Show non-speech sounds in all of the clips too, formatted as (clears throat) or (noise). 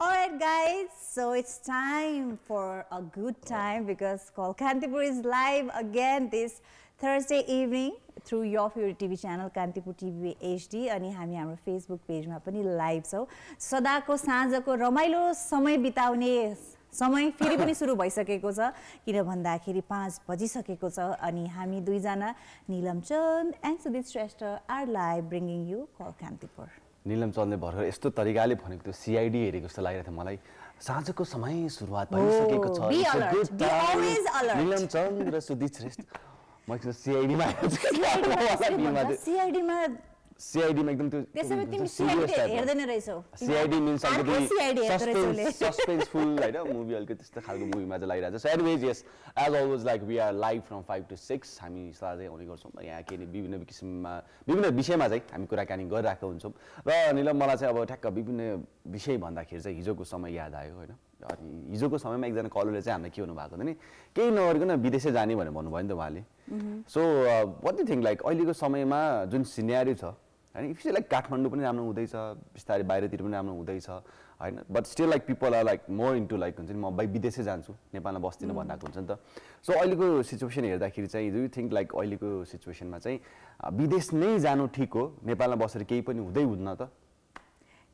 Alright, guys, so it's time for a good time because Call Kantipur is live again this Thursday evening through your favorite TV channel Kantipur TV HD अनि हामी हाम्रो Facebook पेजमा पनि live छौँ। सदाको साँझको रमाइलो समय बिताउने समय फेरि पनि सुरु भइसकेको छ किन भन्दाखेरि पाँच बजिसकेको छ अनि हामी दुईजना Nilam Chand and Sudit Shrestha are live bringing you call Kantipur Nilam चन्दले भर्खर यस्तो तरिकाले भनेको त्यो सिआइडी हेरेको जस्तो लागिरहेको थियो मलाई। साँझको समय सुरुवात भइसकेको छ. निलम चन्द र सुदित श्रेष्ठ। सिआइडीमा सिआइडीमा सिआइडीमा एकदम त्यो त्यसो भए तिमी serious सिआइडी type मा। हेर्दैन रहेछौ। सिआइडी मिन्स अर्को CID हेर्दो रहेछौ उसले। सस्पेन्सफुल होइन? मुभी अलिकति त्यस्तो खालको मुभीमा चाहिँ लागिरहेको छ so anyways yes as always like we are live from five to six हामी सधैँ आउने गर्छौँ। र यहाँ के नि विभिन्न किसिममा विभिन्न विषयमा चाहिँ हामी कुराकानी गरिरहेको हुन्छौँ। र निलम मलाई चाहिँ अब ठ्याक्क विभिन्न विषय भन्दाखेरि चाहिँ हिजोको समय याद आयो होइन? अनि हिजोको समयमा एकजना कलरले चाहिँ हामीलाई के भन्नुभएको थियो नि केही नगरिकन विदेशै जाने भनेर भन्नुभयो नि त उहाँले। सो वाट थिङ्क लाइक अहिलेको समयमा जुन सिनेरी छ होइन इफ लाइक काठमाडौँ पनि राम्रो हुँदैछ बिस्तारै बाहिरतिर पनि राम्रो हुँदैछ होइन? But still like people are like more into like हुन्छ नि म बाई विदेशै जान्छु नेपालमा बस्दिनँ भनिरहेको हुन्छ नि त। सो अहिलेको सिचुएसन हेर्दाखेरि चाहिँ डु यु थिङ्क लाइक अहिलेको सिचुएसनमा चाहिँ अ, विदेश नै जानु ठिक हो? नेपालमा बसेर केही पनि हुँदै हुन्न त?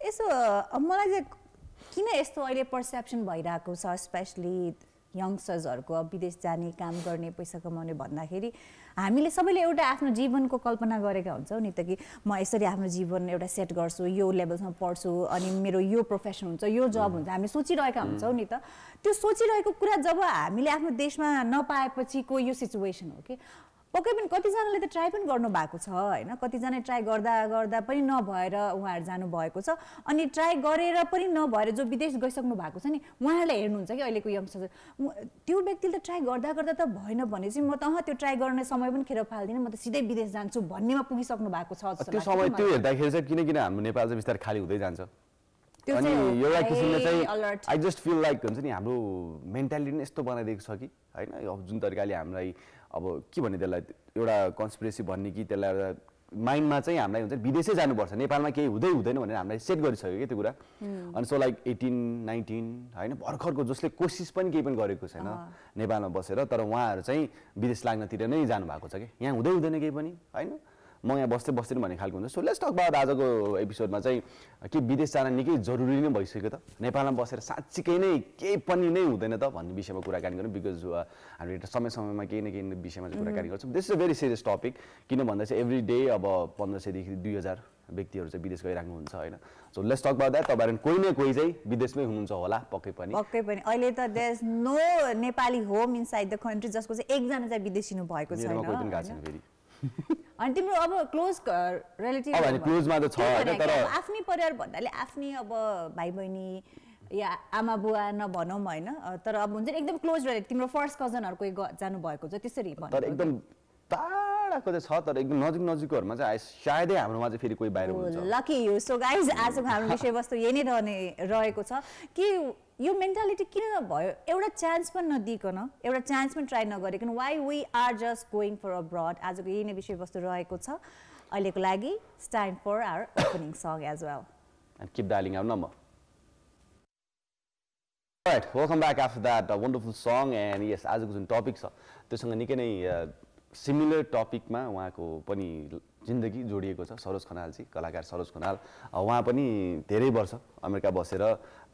यसो अब मलाई चाहिँ किन यस्तो अहिले पर्सेप्सन भइरहेको छ स्पेसली यङ्स्टर्सहरूको अब विदेश जाने काम गर्ने पैसा कमाउने भन्दाखेरि हामीले सबैले एउटा आफ्नो जीवनको कल्पना गरेका हुन्छौँ नि त कि म यसरी आफ्नो जीवन एउटा सेट गर्छु यो लेभलसम्म पढ्छु अनि मेरो यो प्रोफेसन हुन्छ यो जब हुन्छ हामी सोचिरहेका हुन्छौँ नि त। त्यो सोचिरहेको कुरा जब हामीले आफ्नो देशमा नपाएपछिको यो सिचुएसन हो कि पक्कै पनि कतिजनाले त ट्राई पनि गर्नु भएको छ होइन कतिजना ट्राई गर्दा गर्दा पनि नभएर उहाँहरू जानुभएको छ अनि ट्राई गरेर पनि नभएर जो विदेश गइसक्नु भएको छ नि उहाँहरूले हेर्नुहुन्छ कि अहिलेको यङ्स्टर त्यो व्यक्तिले त ट्राई गर्दा गर्दा त भएन भने चाहिँ म त अँ त्यो ट्राई गर्ने समय पनि खेर फाल्दिनँ म त सिधै विदेश जान्छु भन्नेमा पुगिसक्नु भएको छ त्यो समय त्यो। हेर्दाखेरि चाहिँ किन किन हाम्रो नेपाल चाहिँ बिस्तारै खाली हुँदै जान्छ त्यो अनि। एउटा किसिमले चाहिँ। आई जस्ट फिल लाइक हुन्छ नि हाम्रो मेन्टालिटी नै यस्तो बनाइदिएको छ कि होइन अब जुन तरिकाले हामीलाई अब के भन्ने त्यसलाई एउटा कन्सपिरेसी भन्ने कि त्यसलाई एउटा माइन्डमा चाहिँ हामीलाई हुन्छ विदेशै जानुपर्छ। नेपालमा केही हुँदै हुँदैन भनेर हामीलाई सेट गरिसक्यो कि त्यो कुरा। अनि सो लाइक एटिन नाइन्टिन होइन भर्खरको जसले कोसिस पनि केही पनि गरेको छैन नेपालमा बसेर तर उहाँहरू चाहिँ विदेश लाग्नतिर नै जानुभएको छ कि यहाँ हुँदै हुँदैन केही पनि होइन? म यहाँ बस्दै बस्दैन भन्ने खालको हुन्छ। सो लेट्स टक बाद आजको एपिसोडमा चाहिँ के विदेश जान निकै जरुरी नै भइसक्यो त। नेपालमा बसेर साँच्चीकै नै केही पनि नै हुँदैन त भन्ने विषयमा कुराकानी गरौँ बिकज हामीले एउटा समय समयमा केही न केही विषयमा चाहिँ कुराकानी गर्छौँ। This is a very serious topic किन भन्दा चाहिँ एभ्री डे अब पन्ध्र सयदेखि दुई हजार व्यक्तिहरू चाहिँ विदेश गइराख्नुहुन्छ होइन। So let's talk about that तपाईँहरू कोही न कोही चाहिँ विदेशमै हुनुहुन्छ होला पक्कै पनि। पक्कै पनि। अहिले त there is no Nepali home inside the country जसको चाहिँ एकजना चाहिँ विदेशिनु भएको छैन (laughs) अनि तिम्रो अब क्लोज रिलेटिभ अब हामी close मा त छ तर- आफ्नै परिवार भन्नाले आफ्नै अब भाइ बहिनी या आमा बुवा नभनौँ होइन तर अब हुन्छ नि एकदम क्लोज रिलेटिभ तिम्रो फर्स्ट कजनहरू कोही ग- जानुभएको छ त्यसरी तर एकदम टाढाको चाहिँ छ तर एकदम नजिक नजिकहरूमा चाहिँ सायदै हाम्रोमा चाहिँ फेरि कोही बाहिर लकी यु सो गाइज आजको हाम्रो विषयवस्तु यही नै रहने रहेको छ। कि यो मेन्टालिटी किन भयो एउटा चान्स पनि नदिकन एउटा चान्स पनि ट्राई नगरिकन why we are just going for abroad आजको यही नै विषयवस्तु रहेको छ। अहिलेको लागि time for our opening song as well and keep dialing our number. Alright, welcome back after uh, आजको जुन टपिक छ त्योसँग निकै नै सिमिलर टपिकमा उहाँको पनि जिन्दगी जोडिएको छ सरोज खनालजी कलाकार सरोज खनाल। अ, उहाँ पनि धेरै वर्ष अमेरिका बसेर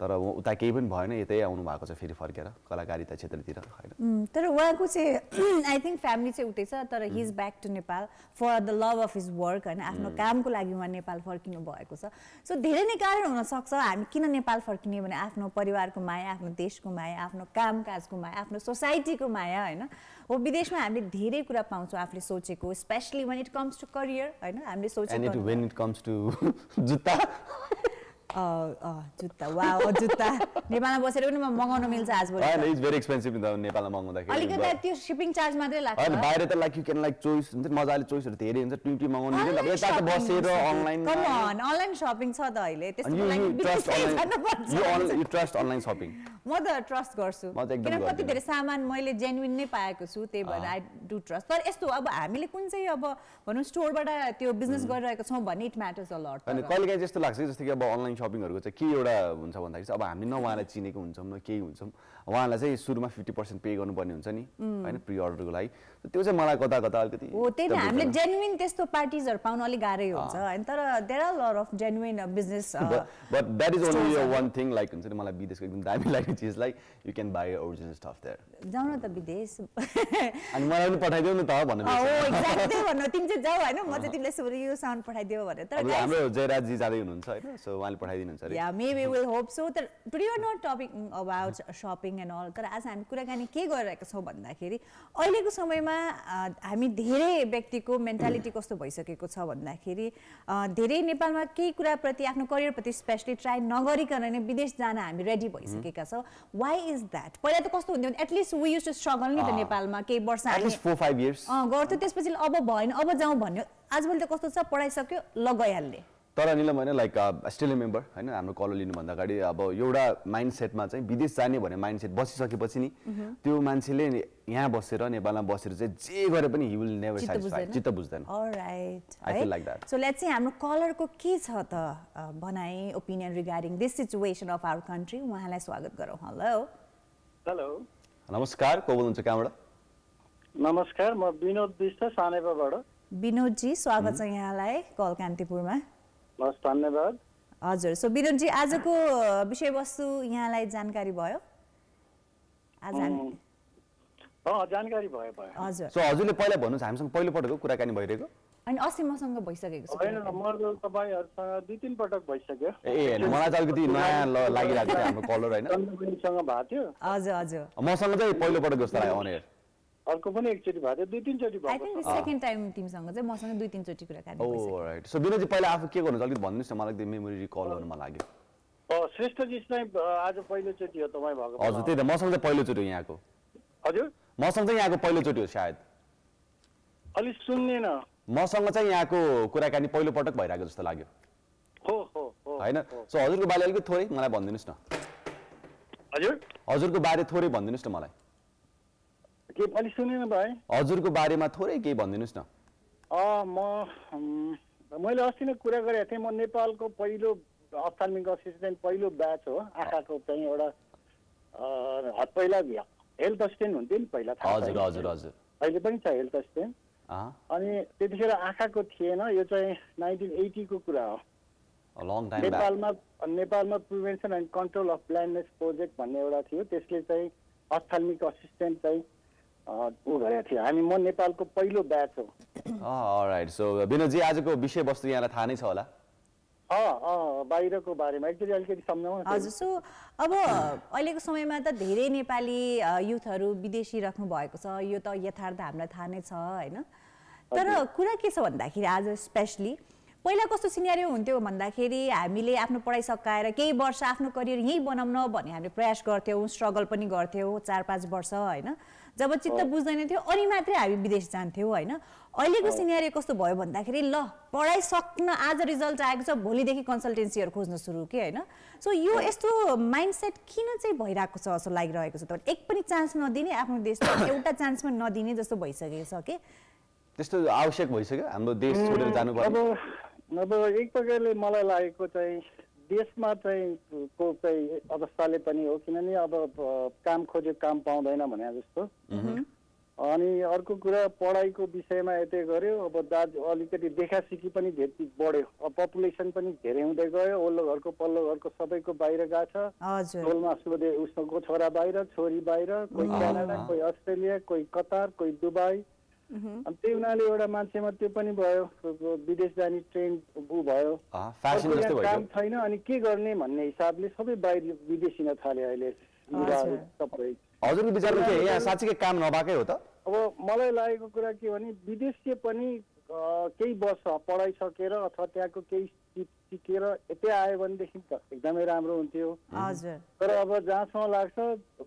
तर उता केही पनि भएन यतै आउनु भएको छ फेरि फर्केर कलाकारिता क्षेत्रतिर होइन। तर उहाँको चाहिँ आई थिङ्क फ्यामिली चाहिँ उतै छ तर he is back to Nepal for the love of his work होइन। आफ्नो कामको लागि उहाँ नेपाल फर्किनु भएको छ। सो धेरै नै कारण हुनसक्छ हामी किन नेपाल फर्किने भने आफ्नो परिवारको माया आफ्नो देशको माया आफ्नो कामकाजको माया आफ्नो सोसाइटीको माया होइन। हो विदेशमा हामीले धेरै कुरा पाउँछौँ आफूले सोचेको specially when it comes to career होइन। हामीले सोचेको (laughs) जुत्ता। (laughs) जुत्ता। वा जुत्ता। नेपालमा बसेर पनि मगाउन मिल्छ आजभोलि होइन त। इट्स भेरी एक्सपेन्सिभ नि त नेपालमा मगाउँदाखेरि। अलिकति त्यो सिपिङ चार्ज मात्रै लाग्छ। होइन बाहिर त like you can like choice हुन्छ नि मजाले चोइसहरू धेरै हुन्छ ट्वेन्टी मगाउनु नि अब यता त बसेर online come on online shopping छ त अहिले। अनि त्यसको यु लागि यु ट्रस्ट विदेशै अनलाइन जानुपर्छ। You online you trust online shopping म त ट्रस्ट गर्छु। म त एकदम किन कति। धेरै सामान मैले जेन्युन नै पाएको छु त्यही भएर आई डु ट्रस्ट तर यस्तो अब हामीले कुन चाहिँ अब भनौँ स्टोरबाट त्यो बिजनेस गरिरहेको छौँ भने इट म्याटर्स अ लट अनि कहिले काहीँ त्यस्तो लाग्छ कि जस्तो कि अब अनलाइन सपिङहरूको चाहिँ के एउटा हुन्छ भन्दाखेरि चाहिँ अब हामी न उहाँलाई चिनेको हुन्छौँ न केही हुन्छौँ। उहाँलाई चाहिँ सुरुमा फिफ्टी पर्सेन्ट पे गर्नुपर्ने हुन्छ नि होइन प्रि अर्डरको लागि त्यो चाहिँ मलाई कता कता अलिकति हो त्यही त हामीले। जेन्युन त्यस्तो पार्टिजहरू पाउनु अलिक गाह्रै हुन्छ होइन तर there are lot of genuine business but that is only stores one thing like हुन्छ नि मलाई विदेशको एकदम दामी (laughs) लाग्ने चिज like you can buy original stuff there जाउँ न त विदेश। अनि मलाई पनि पठाइदेऊ न त भन्नु हो एक्ज्याक्ट त्यही भन्नु तिमी चाहिँ जाऊ होइन म चाहिँ तिमीलाई यसो यो सामान पठाइदियो भनेर। तर हाम्रो जयराजजी जाँदै हुनुहुन्छ होइन सो उहाँले पठाइदिनुहुन्छ yeah may we will hope so तर today are not topic about shopping and all तर आज हामी कुराकानी के गरिरहेका छौँ भन्दाखेरि अहिलेको समयमा हामी धेरै व्यक्तिको मेन्टालिटी कस्तो भइसकेको छ भन्दाखेरि धेरै नेपालमा केही कुराप्रति आफ्नो करियरप्रति स्पेसली ट्राई नगरिकन नै विदेश जान हामी रेडी भइसकेका छौँ। वाइ इज द्याट पहिला त कस्तो हुन्थ्यो भने at least we use to struggle नि त। नेपालमा केही वर्ष गर्थ्यो। त्यसपछि अब भएन अब जाउँ भन्यो। आजभोलि त कस्तो छ? पढाइसक्यो ल गइहाल्ने। तर निलम होइन लाइक स्टिल रिमेम्बर होइन हाम्रो कलर लिनुभन्दा अगाडि अब एउटा माइन्ड सेटमा चाहिँ विदेश जाने भन्ने माइन्ड सेट बसिसकेपछि नि त्यो मान्छेले यहाँ बसेर नेपालमा बसेर चाहिँ जे गरे पनि हि विल नेभर बुझ्दैन? चित्त बुझ्दैन। I feel like that. So let's say हाम्रो कलरको के छ त भनाइ opinion regarding this situation of our country उहाँलाई स्वागत गरौँ। हेलो हेलो नमस्कार को बोल्नुहुन्छ कहाँबाट? नमस्कार म विनोद विष्ट सानेपाबाट। विनोदजी स्वागत छ यहाँलाई कल कान्तिपुरमा हस् धन्यवाद। हजुर सो विनोदजी आजको विषयवस्तु यहाँलाई जानकारी भयो? आज जानकारी भयो भयो। हजुर। सो हजुरले पहिला भन्नुहोस् हामीसँग पहिलोपटकको कुराकानी भइरहेको। अनि अस्ति मसँग भइसकेको छ। होइन म त तपाईँहरूसँग दुई तिन पटक भइसक्यो। ए होइन मलाई चाहिँ अलिकति नयाँ लागिरहेको थियो हाम्रो कलर होइन? भएको थियो। हजुर हजुर। मसँग चाहिँ पहिलोपटक जस्तो लाग्यो अन अर्को पनि एकचोटि भएको थियो दुई तिनचोटि आई भएको सेकेन्ड टाइम तिमीसँग चाहिँ मसँग दुई तिनचोटि कुराकानी ओ भइसक्यो। राइट सो विनोदजी पहिला आफू के गर्नुहुन्छ अलिकति भन्नुहोस् न मलाई त्यो मेमोरी रिकल गर्नु मन लाग्यो श्रेष्ठजी चाहिँ आज पहिलोचोटि हो तपाईँ भएको हजुर त्यही त। मसँग चाहिँ पहिलोचोटि हो यहाँको। हजुर? मसँग चाहिँ यहाँको पहिलोचोटि हो सायद। अलिक सुन्नेन मसँग चाहिँ यहाँको कुराकानी पहिलोपटक भइरहेको जस्तो लाग्यो। हो हो हो होइन। सो हजुरको बारे अलिकति थोरै मलाई भनिदिनुहोस् न। हजुर? हजुरको बारे थोरै भनिदिनुहोस् न मलाई। के अलिक सुनेन भाइ। हजुरको बारेमा थोरै केही भनिदिनुहोस् न। म मैले अस्ति नै कुरा गरेको थिएँ म नेपालको पहिलो अफ्थाल्मिक असिस्टेन्ट पहिलो ब्याच हो आँखाको चाहिँ एउटा पहिला हेल्थ असिस्टेन्ट हुन्थ्यो नि पहिला हजुर। हजुर हजुर। अहिले पनि छ हेल्थ असिस्टेन्ट अनि त्यतिखेर आँखाको थिएन यो चाहिँ नाइन्टिन एटीको कुरा हो। नेपालमा नेपालमा prevention and control of blindness project भन्ने एउटा थियो त्यसले चाहिँ अफ्थाल्मिक असिस्टेन्ट चाहिँ ऊ गरेको थियो। हामी म नेपालको पहिलो ब्याच हो। राइट सो विनोदजी आजको विषयवस्तु यहाँलाई थाहा नै छ होला। अँ अँ बाहिरको बारेमा एकचोटि अलिकति सम्झाउनु हजुर सो अब अहिलेको समयमा त धेरै नेपाली युथहरू विदेशी राख्नु भएको छ। यो त यथार्थ हामीलाई थाहा नै छ होइन? तर कुरा के छ भन्दाखेरि आज स्पेसली पहिला कस्तो सिनेरियो हुन्थ्यो भन्दाखेरि हामीले आफ्नो पढाइ सकाएर केही वर्ष आफ्नो करियर यहीँ बनाउन भन्ने हामीले प्रयास गर्थ्यौँ स्ट्रगल पनि गर्थ्यौँ चार पाँच वर्ष होइन? जब चित्त बुझ्दैन थियो अनि मात्रै हामी विदेश जान्थ्यौँ होइन? अहिलेको सिनेरियो कस्तो भयो भन्दाखेरि ल पढाइ सक्न आज रिजल्ट आएको छ भोलिदेखि कन्सल्टेन्सीहरू खोज्न सुरु के होइन? सो यो यस्तो माइन्डसेट किन चाहिँ भइरहेको छ जस्तो लागिरहेको छ तपाईँ एक पनि चान्स नदिने आफ्नो देशमा (coughs) एउटा चान्स पनि नदिने जस्तो भइसकेको छ कि? त्यस्तो आवश्यक भइसक्यो? हाम्रो देश छोडेर अब जानुपर्ने अब एक प्रकारले मलाई लागेको चाहिँ देशमा चाहिँ को चाहिँ अवस्थाले पनि हो किनभने अब काम खोज्यो काम पाउँदैन भने जस्तो। अनि अर्को कुरा पढाइको विषयमा यतै गऱ्यो अब दाजु अलिकति देखासिकी पनि धेरै बढ्यो। अब पपुलेसन पनि धेरै हुँदै गयो वल्लो घरको पल्लो घरको सबैको बाहिर गएको छ। हजुर। टोलमा सोधे उसको छोरा बाहिर छोरी बाहिर कोही क्यानाडा कोही अस्ट्रेलिया कोही कतार कोही दुबई। अनि त्यही हुनाले एउटा मान्छेमा त्यो पनि भयो विदेश जाने ट्रेन ऊ भयो। अँ, फ्यासन अर्को जस्तै यहाँ काम छैन अनि के गर्ने भन्ने हिसाबले सबै बाहिर विदेशी न थाले अहिले हजुरको विचारमा के यहाँ साँच्चीकै काम नभएकै हो त? अब मलाई लागेको कुरा के भने विदेशीय पनि केही वर्ष पढाइसकेर अथवा त्यहाँको केही सिकेर यतै आयो भनेदेखि त एकदमै राम्रो हुन्थ्यो। तर अब जहाँसम्म लाग्छ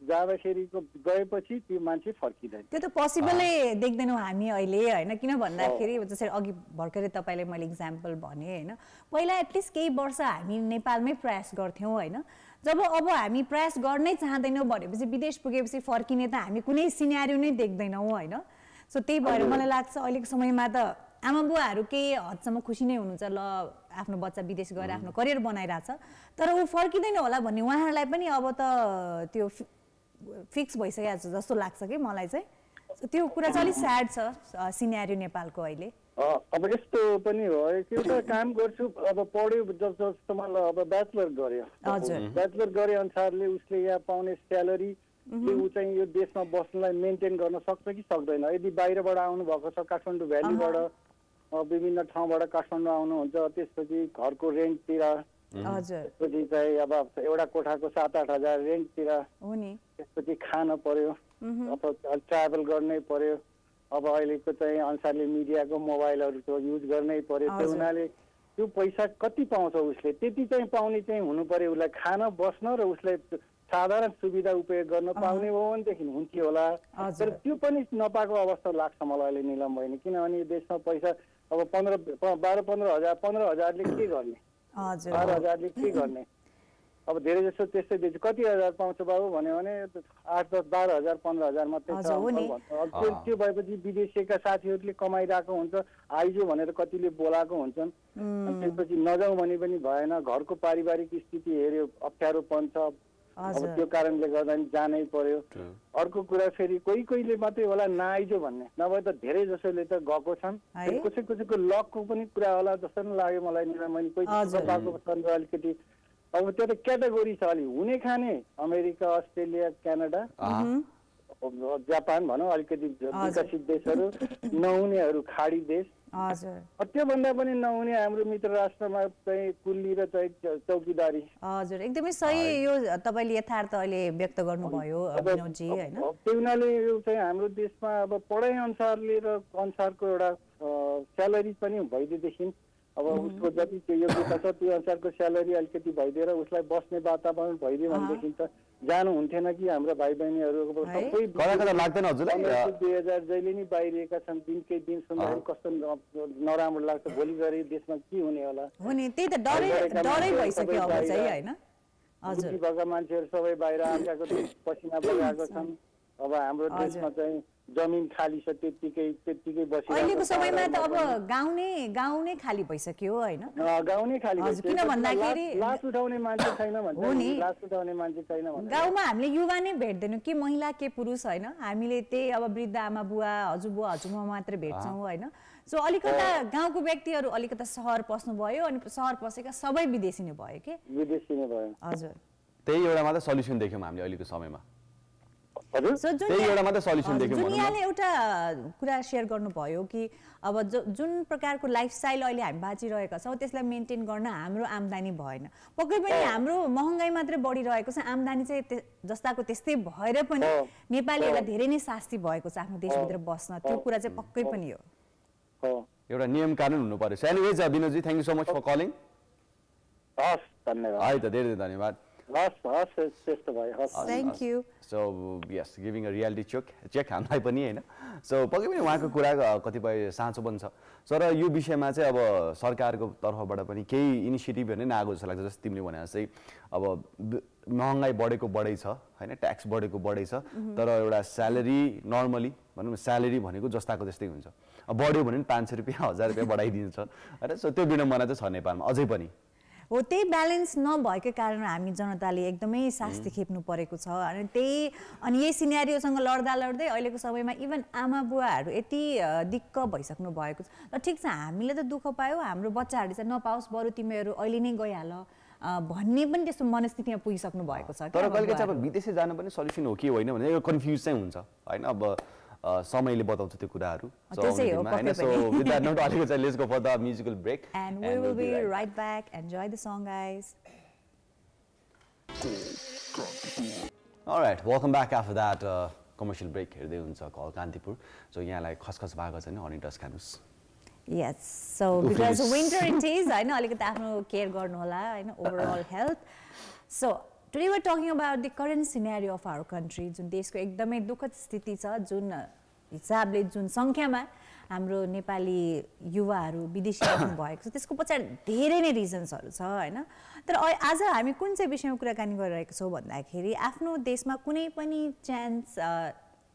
जाँदाखेरिको गएपछि त्यो मान्छे फर्किँदैन। त्यो त पोसिबलै देख्दैनौँ हामी अहिले होइन? किन भन्दाखेरि जसरी अघि भर्खरै तपाईँले मैले इक्जाम्पल भने होइन? पहिला एटलिस्ट केही वर्ष हामी नेपालमै प्रयास गर्थ्यौँ होइन? जब अब हामी प्रयास गर्नै चाहँदैनौँ भनेपछि विदेश पुगेपछि फर्किने त हामी कुनै सिनेरियो नै देख्दैनौँ होइन? सो त्यही भएर मलाई लाग्छ अहिलेको समयमा त आमा बुवाहरू केही हदसम्म खुसी नै हुनुहुन्छ ल आफ्नो बच्चा विदेश गएर आफ्नो करियर बनाइरहेछ। तर ऊ फर्किँदैन होला भन्ने उहाँहरूलाई पनि अब त त्यो फिक्स भइसकेको छ जस्तो लाग्छ कि मलाई चाहिँ। त्यो कुरा चाहिँ अलिक स्याड छ सिनेरियो नेपालको अहिले। अब यस्तो पनि हो कि एउटा काम गर्छु अब पढ्यो जब जस्तोमा ल अब ब्याचलर गर्यो। ब्याचलर गरे अनुसारले उसले यहाँ पाउने स्यालेरी ऊ चाहिँ यो देशमा बस्नलाई मेन्टेन गर्न सक्छ कि सक्दैन? यदि बाहिरबाट आउनु भएको छ काठमाडौँ भ्यालीबाट विभिन्न ठाउँबाट काठमाडौँ आउनुहुन्छ त्यसपछि घरको रेन्टतिर हजुर। त्यसपछि चाहिँ अब एउटा कोठाको सात आठ हजार रेन्टतिर हो नि। त्यसपछि खान पर्यो अथवा ट्राभल गर्नै पर्यो। अब अहिलेको चाहिँ अनुसारले मिडियाको मोबाइलहरूको युज गर्नै पर्यो। त्यो। हुनाले त्यो पैसा कति पाउँछ उसले? त्यति चाहिँ पाउने चाहिँ हुनु पर्यो। उसलाई खान बस्न र उसलाई साधारण सुविधा उपयोग गर्न पाउने हो भनेदेखि हुन्थ्यो होला। तर त्यो पनि नपाएको अवस्था लाग्छ मलाई अहिले निलम बहिनी। किनभने यो देशमा पैसा अब पन्ध्र बाह्र पन्ध्र हजार पन्ध्र हजारले के गर्ने? हजुर। बाह्र हजारले के गर्ने? अब धेरै जसो त्यस्तै दिन्छ कति हजार पाउँछ बाबु भन्यो भने आठ दस बाह्र हजार पन्ध्र हजार मात्रै छ हजुर, हो नि। भन्छ। अब त्यो त्यो भएपछि विदेशीका साथीहरूले कमाइरहेको हुन्छ आइजो भनेर कतिले बोलाएको हुन्छन्। अनि त्यसपछि नजाउँ भने पनि भएन। घरको पारिवारिक स्थिति हेऱ्यो अप्ठ्यारोपन छ अब। त्यो कारणले गर्दा नि जानै पर्यो. अर्को कुरा फेरि कोही कोहीले मात्रै होला नआइजो भन्ने। नभए त धेरै जसोले त गएको छन्। कसै कसैको लकको पनि कुरा होला जस्तो नि लाग्यो मलाई मैले कोही छन् र अलिकति। अब त्यो त क्याटेगोरी छ अलि। हुने खाने अमेरिका अस्ट्रेलिया क्यानाडा। जापान भनौँ अलिकति विकसित देशहरू नहुनेहरू खाडी देश। त्योभन्दा पनि नहुने हाम्रो मित्र राष्ट्रमा चाहिँ कुल्ली र चाहिँ चौकीदारी। हजुर एकदमै सही यो तपाईँले यथार्थ अहिले व्यक्त गर्नुभयो त्यो हुनाले यो चाहिँ हाम्रो देशमा अब पढाइ अनुसारले र अनुसारको एउटा स्यालेरी पनि भइदिएदेखि अब उसको जति त्यो योग्यता छ त्यो अनुसारको स्यालेरी अलिकति भइदिएर उसलाई बस्ने वातावरण भइदियो भनेदेखि त जानु हुन्थेन कि हाम्रो भाइ बहिनीहरू अब है? सबै दुई हजार जहिले नि बाहिरिएका छन् दिनकै दिन सुन्दाखेरि कस्तो नराम्रो लाग्छ भोलि गएर देशमा के हुने होला? हो नि त्यही त डरै गरेका डरै मान्छेहरू भइसक्यो अब सबै चाहिँ बाहिर। होइन? हजुर। बुद्धि भएका मान्छेहरू सबै बाहिर आँखाको पसिना (laughs) बगाएको छन्। अब हाम्रो देशमा चाहिँ जमिन खाली छ त्यत्तिकै त्यत्तिकै अहिलेको समयमा त अब बसिरहेको गाउँ नै गाउँ नै खाली भइसक्यो होइन? गाउँ नै खाली हजुर, भइसक्यो। किन भन्दाखेरि- लास- उठाउने मान्छे छैन हो भन्छ नि। लास उठाउने मान्छे छैन भन्छ गाउँमा हामीले युवा नै भेट्दैनौँ। के महिला के पुरुष होइन? हामीले त्यही अब वृद्ध आमा बुवा हजुरबुवा हजुरबुवा मात्रै भेट्छौँ होइन। सो अलिकता गाउँको व्यक्तिहरू अलिकता सहर पस्नुभयो अनि सहर पसेका सबै विदेशी नै भयो के? विदेशी नै भयो। हजुर। त्यही एउटा मात्रै सल्युसन देख्यौँ हामीले अहिलेको समयमा। त्यही एउटा कुरा सेयर गर्नुभयो कि अब जो जुन प्रकारको लाइफस्टाइल अहिले हामी बाँचिरहेका छौँ त्यसलाई मेन्टेन गर्न हाम्रो आम्दानी भएन। पक्कै पनि हाम्रो महँगाई मात्रै बढिरहेको छ आम्दानी चाहिँ जस्ताको त्यस्तै भएर पनि। नेपालीहरूलाई धेरै नै शास्ति भएको छ आफ्नो देशभित्र बस्न। त्यो कुरा चाहिँ पक्कै पनि हो। हो एउटा नियम कानुन हुनु पर्यो। Anyways Vinodji thank you so much for calling us धन्यवाद। है त धेरै धेरै धन्यवाद। हस् हस् त्यस्तो भयो हस् thank you so yes giving a reality check check हामीलाई पनि होइन? सो पक्कै पनि उहाँको कुरा कतिपय साँचो पनि छ। तर यो विषयमा चाहिँ अब सरकारको तर्फबाट पनि केही इनिसिएटिभहरू नै नआएको जस्तो लाग्छ जस्तो तिमीले भने जस्तै अब महँगाई बढेको बढै छ होइन? ट्याक्स बढेको बढै छ। तर एउटा स्यालेरी नर्मली भनौँ न स्यालेरी भनेको जस्ताको त्यस्तै हुन्छ। अब बढ्यो भने पनि पाँच सय रुपियाँ हजार रुपियाँ बढाइदिन्छ। होइन? सो त्यो विडम्बना चाहिँ छ नेपालमा अझै पनि। हो त्यही ब्यालेन्स नभएको कारण हामी जनताले एकदमै शास्ति खेप्नु परेको छ। अनि त्यही अनि यही सिनेरियोसँग लड्दा लड्दै अहिलेको समयमा इभन आमा बुवाहरू यति दिक्क भइसक्नु भएको छ। र ठिक छ हामीले त दुःख पायौँ हाम्रो बच्चाहरूले चाहिँ नपाओस् बरु तिमीहरू अहिले नै गइहाल भन्ने पनि त्यस्तो मनस्थितिमा पुगिसक्नु भएको छ तर कहिले। अब विदेशै जानु पनि सल्युसन हो कि होइन भने कन्फ्युज चाहिँ हुन्छ होइन? अब समयले बताउँछ त्यो कुराहरू। होइन पक्कै सो पनि। विथ द्याट नोट अलिकति चाहिँ let's go for the musical break welcome back after that uh, break हेर्दै हुन्छ कल कान्तिपुर सो यहाँलाई खसखस भएको छ भने हनी टस खानुहोस् yes so because winter it is होइन? अलिकति आफ्नो केयर गर्नुहोला होइन? Overall health so today we're talking about the current scenario of our country जुन देशको एकदमै दुःखद स्थिति छ जुन हिसाबले जुन सङ्ख्यामा हाम्रो नेपाली युवाहरू विदेशी (coughs) भएको छ त्यसको पछाडि धेरै नै रिजन्सहरू छ होइन? तर आज हामी कुन चाहिँ विषयमा कुराकानी गरिरहेको छौँ भन्दाखेरि आफ्नो देशमा कुनै पनि चान्स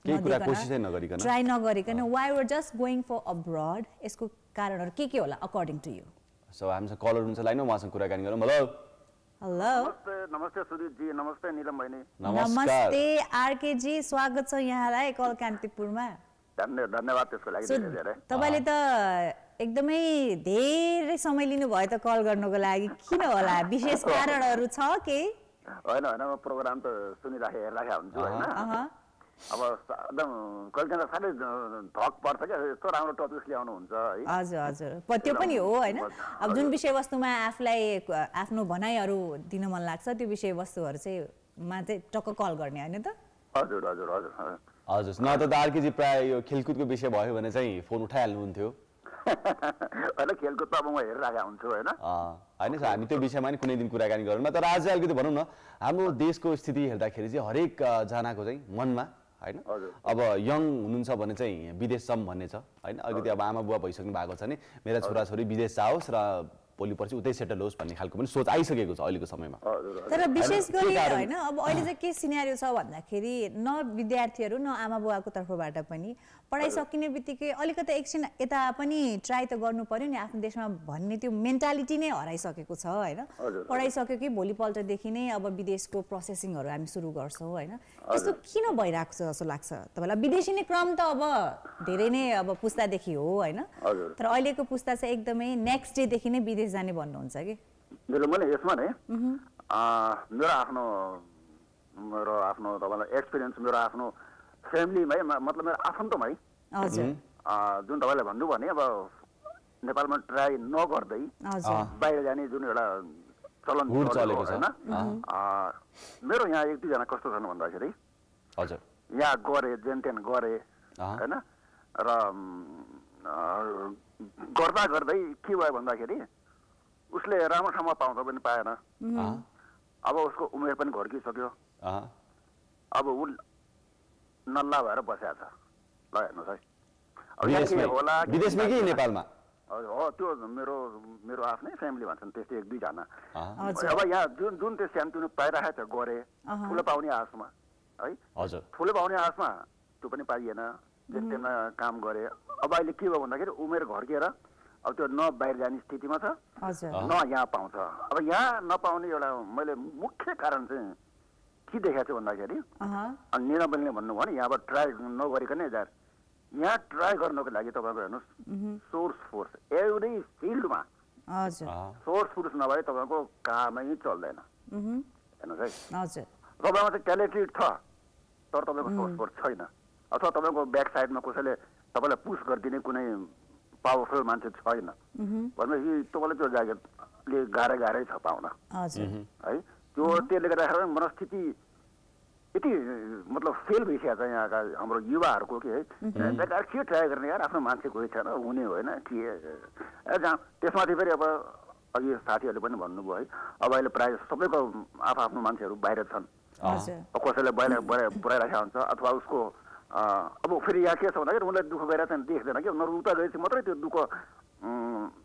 ट्राई नगरिकन। Why we're just going for abroad यसको कारणहरू के के होला अकर्डिङ टु यु सो हामीसँग कलर हुन्छ लाइन उहाँसँग कुराकानी गरौँ। हेलो हेलो नमस्ते सुदीपजी नमस्ते निलम बहिनी। नमस्ते आरके जी स्वागत छ यहाँलाई कल कान्तिपुरमा। धन्यवाद त्यसको लागि धेरै तपाईँले त एकदमै धेरै समय लिनुभयो त कल गर्नुको लागि। किन होला? विशेष (laughs) कारणहरू छ के? होइन होइन म प्रोग्राम त सुनिराखेँ हेरिराखेको हुन्छु होइन। अब एकदम कहिले साह्रै धक पर्छ क्या यस्तो राम्रो टपिक्स ल्याउनुहुन्छ है। हजुर हजुर। त्यो पनि हो होइन? अब जुन विषयवस्तुमा आफूलाई आफ्नो भनाइहरू दिन मन लाग्छ त्यो विषयवस्तुहरू चाहिँ मा चाहिँ टक्क कल गर्ने होइन त? हजुर हजुर हजुर हजुर। न त आरकेजी प्राय यो खेलकुदको विषय भयो भने चाहिँ फोन उठाइहाल्नुहुन्थ्यो। (laughs) होइन खेलकुद त अब म हेरिरहेको हुन्छु होइन? होइन हामी त्यो विषयमा नि कुनै दिन कुराकानी गरौँ तर आज अलिकति भनौँ न हाम्रो देशको स्थिति हेर्दाखेरि चाहिँ हरेकजनाको चाहिँ मनमा होइन? अब यङ हुनुहुन्छ भने चाहिँ विदेश जाउँ भन्ने छ होइन? अलिकति अब आमा बुवा भइसक्नु भएको छ नि। मेरा छोराछोरी विदेश जाओस् र भोलि पर्सि उतै सेटल होस् भन्ने खालको पनि सोच आइसकेको छ अहिलेको समयमा। तर विशेष गरी होइन अब अहिले चाहिँ के सिनेरियो छ भन्दाखेरि न विद्यार्थीहरू न आमा बुवाको तर्फबाट पनि पढाइ सकिने बित्तिकै अलिकति एकछिन यता पनि ट्राई त गर्नु पर्यो नि आफ्नो देशमा भन्ने त्यो मेन्टालिटी नै हराइसकेको छ होइन? पढाइसक्यो कि भोलिपल्टदेखि नै अब विदेशको प्रोसेसिङहरू हामी सुरु गर्छौँ होइन? यस्तो किन भइरहेको छ जस्तो लाग्छ? तपाईँलाई विदेशी नै क्रम त अब धेरै नै अब पुस्तादेखि हो होइन? तर अहिलेको पुस्ता चाहिँ एकदमै नेक्स्ट डेदेखि नै विदेश जाने भन्नुहुन्छ कि? मैले यसमा नै मेरो आफ्नो मेरो आफ्नो तपाईँलाई एक्सपिरियन्स मेरो आफ्नो फ्यामिलीमै मतलब मेरो आफन्तमै जुन तपाईँले भन्नु भने अब नेपालमा ट्राई नगर्दै बाहिर जाने जुन एउटा चलन चलेको छ। मेरो यहाँ एक दुईजना कस्तो छन् भन्दाखेरि यहाँ गरे जेन तेन गरे होइन? र गर्दा गर्दै के भयो भन्दाखेरि उसले राम्रो ठाउँमा पाउँछ पनि पाएन। अब उसको उमेर पनि घर्किसक्यो। अब ऊ नल्ला भएर बसेको छ। ल हेर्नुहोस् है। होला विदेशमा कि नेपालमा? हो त्यो मेरो मेरो आफ्नै फ्यामिली भन्छन् त्यस्तै एक दुईजना। अब यहाँ जुन जुन त्यो सानोतिनो पाइरहेको छ गरे ठुलो पाउने आशमा है? हजुर। ठुलो पाउने आशमा त्यो पनि पाइएन त्यस्तैमा काम गरे। अब अहिले के भयो भन्दाखेरि उमेर घर्किएर अब त्यो न बाहिर जाने स्थितिमा छ न यहाँ पाउँछ। अब यहाँ नपाउने एउटा मैले मुख्य कारण चाहिँ के देखाएको छु भन्दाखेरि अनि निरमले भन्नुभयो नि यहाँबाट ट्राई नगरिकन जा। यहाँ ट्राई गर्नको लागि तपाईँको हेर्नुहोस् सोर्स फोर्स एउटै फिल्डमा सोर्स फोर्स नभए तपाईँको कामै चल्दैन। हेर्नुहोस् है। तपाईँमा चाहिँ ट्यालेन्टेड छ तर तपाईँको सोर्स फोर्स छैन। अथवा तपाईँको ब्याक साइडमा कसैले तपाईँलाई पुस गरिदिने कुनै पावरफुल मान्छे छैन। भनेपछि तपाईँलाई त्यो जागिरले गाह्रै गाह्रै छ पाउन है? त्यो त्यसले गर्दाखेरि मनस्थिति यति मतलब फेल भइसकेको छ यहाँका हाम्रो युवाहरूको के है बेकार के ट्राई गर्ने यार आफ्नो मान्छे कोही छैन हुने होइन के जहाँ त्यसमाथि फेरि अब अघि साथीहरूले पनि भन्नुभयो है अब अहिले प्रायः सबैको आफ्नो मान्छेहरू बाहिर छन्। कसैले बाहिर पुऱ्याइराखेको हुन्छ अथवा उसको अब फेरि यहाँ के छ भन्दाखेरि उसलाई दुःख गरिरहेको छ देख्दैन कि उनीहरू उता गएपछि मात्रै त्यो दुःख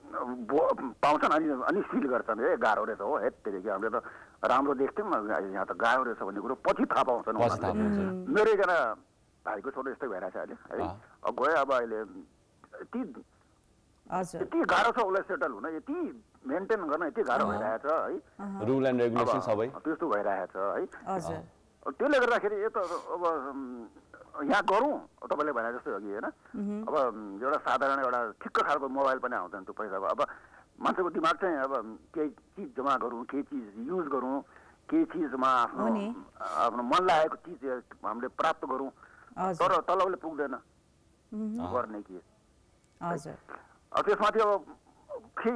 पाउँछन् अनि अनि फिल गर्छन्। ए गाह्रो रहेछ हो हेत कि हामीले त राम्रो देख्थ्यौँ यहाँ त गाह्रो रहेछ भन्ने कुरो। पछि थाहा पाउँछन् मेरो एकजना भाइको छोटो यस्तै भइरहेछ अहिले है। अब गयो अब अहिले यति यति गाह्रो छ उसलाई सेटल हुन यति मेन्टेन गर्न यति गाह्रो भइरहेछ है। रुल एन्ड रेगुलेसन सबै। त्यस्तो भइरहेछ है। त्यसले गर्दाखेरि यो त अब यहाँ गरौँ तपाईँले भने जस्तै हो कि होइन? अब एउटा साधारण एउटा ठिक्क खालको मोबाइल पनि आउँदैन त्यो पैसाको अब मान्छेको दिमाग चाहिँ अब केही चिज जम्मा गरौँ केही चिज युज गरौँ केही चिजमा आफ्नो आफ्नो मन लागेको चिज हामीले प्राप्त गरौँ। तर तलबले पुग्दैन। गर्ने के? त्यसमाथि अब खै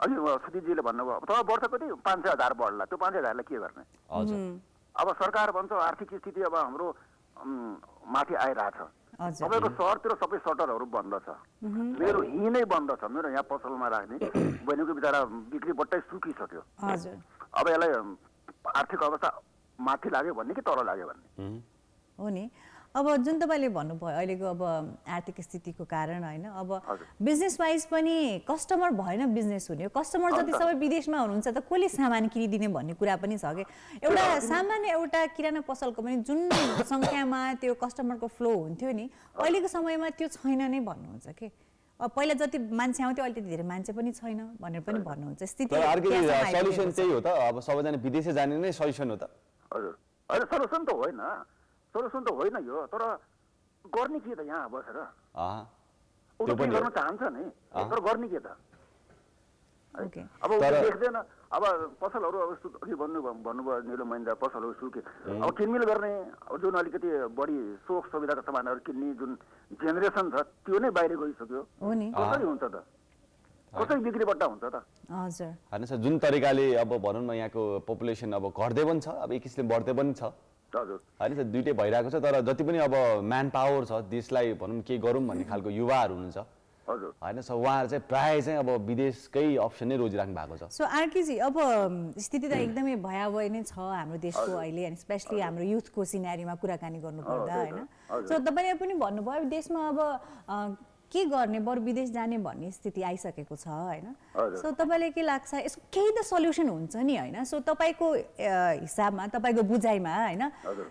अघि सुदीपजीले भन्नुभयो तपाईँ वर्ष कति पाँच सय हजार बढ्ला। त्यो पाँच सय हजारलाई के गर्ने? अब सरकार भन्छ आर्थिक स्थिति अब हाम्रो माथि आइरहेछ। तपाईँको सहरतिर सबै सटरहरू बन्द छ। मेरो नै बन्द छ मेरो यहाँ पसलमा राख्ने। (coughs) बहिनीको बिचरा बिक्री बट्टै सुकिसक्यो। अब यसलाई आर्थिक अवस्था माथि लाग्यो भन्ने कि तल लाग्यो भन्ने? हो नि। अब जुन तपाईँले भन्नुभयो अहिलेको अब आर्थिक स्थितिको कारण होइन अब बिजनेस वाइज पनि कस्टमर भएन बिजनेस हुने कस्टमर जति सबै विदेशमा हुनुहुन्छ त कसले सामान किनिदिने भन्ने कुरा पनि छ कि? एउटा सामान्य एउटा किराना पसलको पनि जुन सङ्ख्यामा त्यो कस्टमरको फ्लो हुन्थ्यो नि अहिलेको समयमा त्यो छैन नै भन्नुहुन्छ कि? पहिला जति मान्छे आउँथ्यो अहिले धेरै मान्छे पनि छैन भनेर पनि भन्नुहुन्छ। स्थिति सल्युसन त्यही हो त। अब सबैजना विदेशै जाने नै सल्युसन हो त। हजुर। होइन सल्युसन त होइन। सल्युसन त होइन यो तर गर्ने के त यहाँ बसेर गर्न चाहन्छ नि तर गर्ने के त अब देख्दैन अब पसलहरू अब अघि भन्नु भन्नुभयो निलो महिन्द्रा पसलहरू सुके अब किनमेल गर्ने अब जुन अलिकति बढी सोख सुविधाका सामानहरू किन्ने जुन जेनेरेसन छ त्यो नै बाहिर गइसक्यो कसरी हुन्छ त कसरी बिक्रीबट्टा हुन्छ त हजुर होइन सर जुन तरिकाले अब भनौँ न यहाँको पपुलेसन अब घट्दै पनि छ अब एक किसिमले बढ्दै पनि छ होइन सर दुइटै भइरहेको छ तर जति पनि अब म्यान पावर छ देशलाई भनौँ के गरौँ भन्ने खालको युवाहरू हुनुहुन्छ। होइन सर उहाँहरू चाहिँ प्रायः चाहिँ अब विदेशकै अप्सन नै रोजिराख्नु भएको छ। सो आरकेजी अब स्थिति त एकदमै भयावह नै छ हाम्रो देशको अहिले अनि स्पेसली हाम्रो युथको सिनेरीमा कुराकानी गर्नुपर्दा होइन? सो तपाईँले पनि भन्नुभयो देशमा अब के गर्ने? बरु विदेश जाने भन्ने स्थिति आइसकेको छ होइन? सो तपाईँलाई के लाग्छ? यसको केही त सल्युसन हुन्छ नि होइन? सो तपाईँको हिसाबमा तपाईँको बुझाइमा होइन?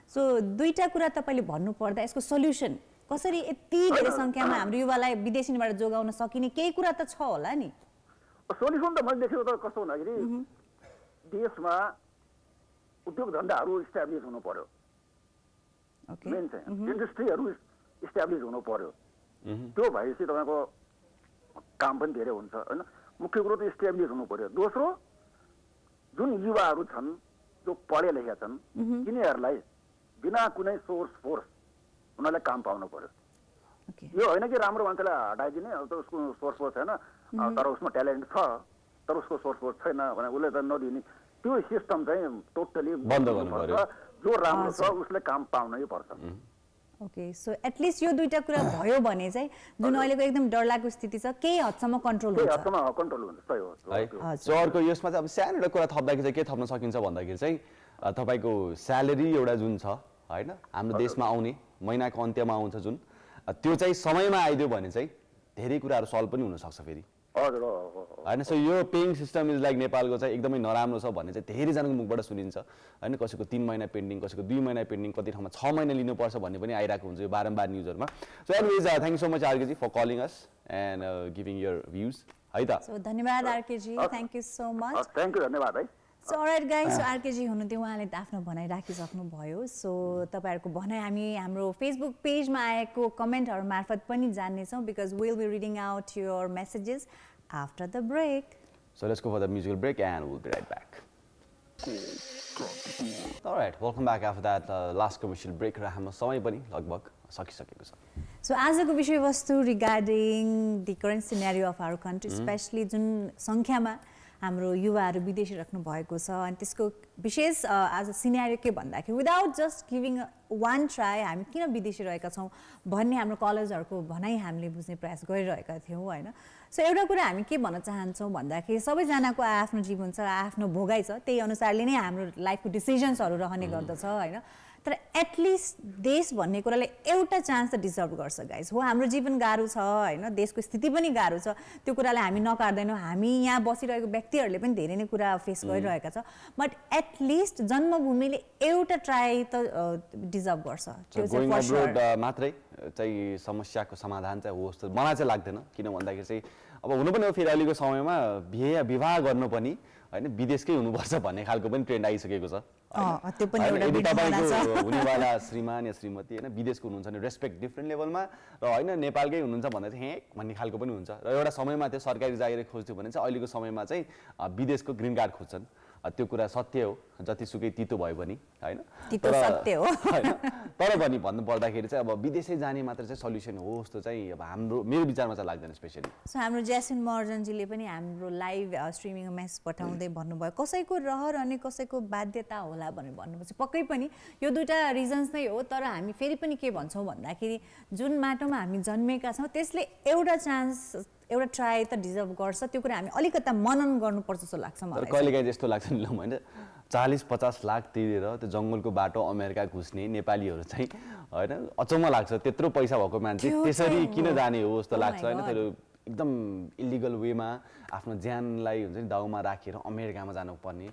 सो दुईवटा कुरा तपाईँले भन्नुपर्दा यसको सल्युसन कसरी यति धेरै सङ्ख्यामा हाम्रो युवालाई विदेशीबाट जोगाउन सकिने? केही कुरा त छ होला नि। सल्युसन त मैले देखेको त कस्तो हुँदाखेरि देशमा उद्योग धन्दाहरू इस्टाब्लिस हुनु पर्यो। मेन चाहिँ इन्डस्ट्रीहरू इस्टाब्लिस हुनु पर्यो। त्यो भएपछि तपाईँको काम पनि धेरै हुन्छ होइन मुख्य कुरो त इस्ट्याब्लिस हुनु पर्यो दोस्रो जुन युवाहरू छन् जो पढे लेखेका छन् तिनीहरूलाई बिना कुनै सोर्स फोर्स उनीहरूलाई काम पाउनु पर्यो यो होइन कि राम्रो मान्छेलाई हटाइदिने अब त उसको सोर्स फोर्स छैन तर उसमा ट्यालेन्ट छ तर उसको सोर्स फोर्स छैन भने उसले त नदिने त्यो सिस्टम चाहिँ टोटली बन्द गर्नु जो राम्रो छ उसले काम पाउनै पर्छ ओके सो एटलिस्ट यो दुईवटा कुरा (coughs) भयो भने चाहिँ जुन अहिलेको एकदम डरलाग्दो स्थिति छ केही हदसम्म कन्ट्रोल हुन्छ। सो अर्को यसमा चाहिँ अब सानो एउटा कुरा थप्दाखेरि चाहिँ के थप्न सकिन्छ भन्दाखेरि चाहिँ तपाईँको स्यालेरी एउटा जुन छ होइन हाम्रो देशमा आउने महिनाको अन्त्यमा आउँछ जुन त्यो चाहिँ समयमा आइदियो भने चाहिँ धेरै कुराहरू सल्भ पनि हुनसक्छ फेरि। होइन सो यो पेइङ सिस्टम इज लाइक नेपालको चाहिँ एकदमै नराम्रो छ भन्ने चाहिँ धेरैजनाको मुखबाट सुनिन्छ। होइन कसैको तिन महिना पेन्डिङ कसैको दुई महिना पेन्डिङ कति ठाउँमा छ महिना लिनुपर्छ भन्ने पनि आइरहेको हुन्छ यो बारम्बार न्युजहरूमा। So anyways thank you so much RKG for calling us and giving your views है त? धन्यवाद RKG thank you so much thank you धन्यवाद है so right guy so RKG हुनुहुन्थ्यो। उहाँले त आफ्नो भनाइ राखिसक्नु भयो सो तपाईँहरूको भनाइ हामी हाम्रो फेसबुक पेजमा आएको कमेन्टहरू मार्फत पनि जान्नेछौँ because will be reading out your messages after the break go for the musical break and we'll be right back. All right, welcome back after that uh, last commercial break. र हाम्रो समय पनि लगभग सकिसकेको छ सो आजको विषयवस्तु regarding the current scenario of our country specially जुन सङ्ख्यामा हाम्रो युवाहरू विदेशी राख्नु भएको छ। अनि त्यसको विशेष आज सिनेरियो के भन्दाखेरि without just giving one try हामी किन विदेशी रहेका छौँ भन्ने हाम्रो कलेजहरूको भनाइ हामीले बुझ्ने प्रयास गरिरहेका थियौँ होइन? सो एउटा कुरा हामी के भन्न चाहन्छौँ भन्दाखेरि सबैजनाको आफ्नो जीवन छ आफ्नो भोगाइ छ त्यही अनुसारले नै हाम्रो लाइफको डिसिजन्सहरू रहने गर्दछ होइन? तर एटलिस्ट देश भन्ने कुराले एउटा चान्स त डिजर्भ गर्छ गाइस हो हाम्रो जीवन गाह्रो छ होइन? देशको स्थिति पनि गाह्रो छ। त्यो कुरालाई हामी नकार्दैनौँ। हामी यहाँ बसिरहेको व्यक्तिहरूले पनि धेरै नै कुरा फेस गरिरहेका छ। बट एटलिस्ट जन्मभूमिले एउटा ट्राई त डिजर्भ गर्छ। मात्रै चाहिँ समस्याको समाधान चाहिँ होस् मलाई चाहिँ लाग्दैन। किन भन्दाखेरि चाहिँ अब हुनु पनि फेरि अहिलेको समयमा बिहे विवाह गर्नु पनि होइन विदेशकै हुनुपर्छ भन्ने खालको पनि ट्रेन्ड आइसकेको छ। यदि तपाईँको (laughs) हुनेवाला श्रीमान या श्रीमती होइन विदेशको हुनुहुन्छ भने रेस्पेक्ट डिफ्रेन्ट लेभलमा र होइन नेपालकै हुनुहुन्छ भन्दा चाहिँ हेक भन्ने खालको पनि हुन्छ। र एउटा समयमा त्यो सरकारी जागिर खोज्थ्यो भने चाहिँ अहिलेको समयमा चाहिँ विदेशको ग्रिन कार्ड खोज्छन्। त्यो कुरा सत्य हो। जतिसुकै तितो भयो पनि होइन? तितो सत्य हो। (laughs) होइन? तर पनि भन्नु पर्दाखेरि चाहिँ अब विदेशै जाने मात्र चाहिँ सल्युसन हो जस्तो चाहिँ अब हाम्रो मेरो विचारमा चाहिँ लाग्दैन स्पेसली सो हाम्रो ज्यासिन महर्जनजीले पनि हाम्रो लाइभ स्ट्रिमिङ म्यासेज पठाउँदै (clears throat) भन्नुभयो कसैको रहर अनि कसैको बाध्यता होला? भनेर भन्नुपर्छ पक्कै पनि यो दुइटा रिजन्स नै हो तर हामी फेरि पनि के भन्छौँ भन्दाखेरि जुन माटोमा हामी जन्मेका छौँ त्यसले एउटा चान्स एउटा ट्राई त डिजर्भ गर्छ त्यो कुरा हामी अलिकता मनन गर्नुपर्छ जस्तो लाग्छ मलाई कहिलेकाहीँ त्यस्तो लाग्छ नि ल होइन? चालिस पचास लाख तिरेर त्यो जङ्गलको बाटो अमेरिका घुस्ने नेपालीहरू चाहिँ होइन? अचम्म लाग्छ त्यत्रो पैसा भएको मान्छे त्यो त्यसरी किन। जाने हो जस्तो Oh लाग्छ होइन. त्यो एकदम इलिगल वेमा आफ्नो ज्यानलाई हुन्छ नि दाउमा राखेर अमेरिकामा जानुपर्ने।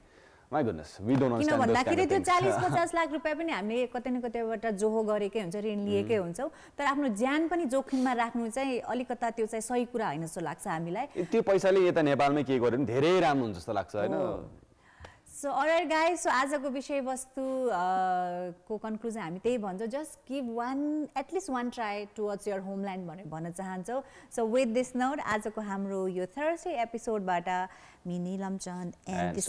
माई गुडनेस वी डोन्ट किन भन्दाखेरि त्यो (laughs) चालिस पचास लाख रुपियाँ पनि हामीले कतै न कतैबाट जोहो गरेकै हुन्छ ऋण लिएकै हुन्छौँ। तर आफ्नो ज्यान पनि जोखिममा राख्नु चाहिँ अलिकता त्यो चाहिँ सही कुरा होइन जस्तो लाग्छ हामीलाई। त्यो पैसाले यता नेपालमै के गर्यो भने धेरै राम्रो हुन्छ जस्तो लाग्छ होइन? सो अराइट गाई सो आजको विषयवस्तु को कन्क्लुजन हामी त्यही भन्छौँ। Just give one at least one try towards your homeland भनेर भन्न चाहन्छौँ। सो विथ दिस नोट आजको हाम्रो यो Thursday एपिसोडबाट me Nilam Chand and And this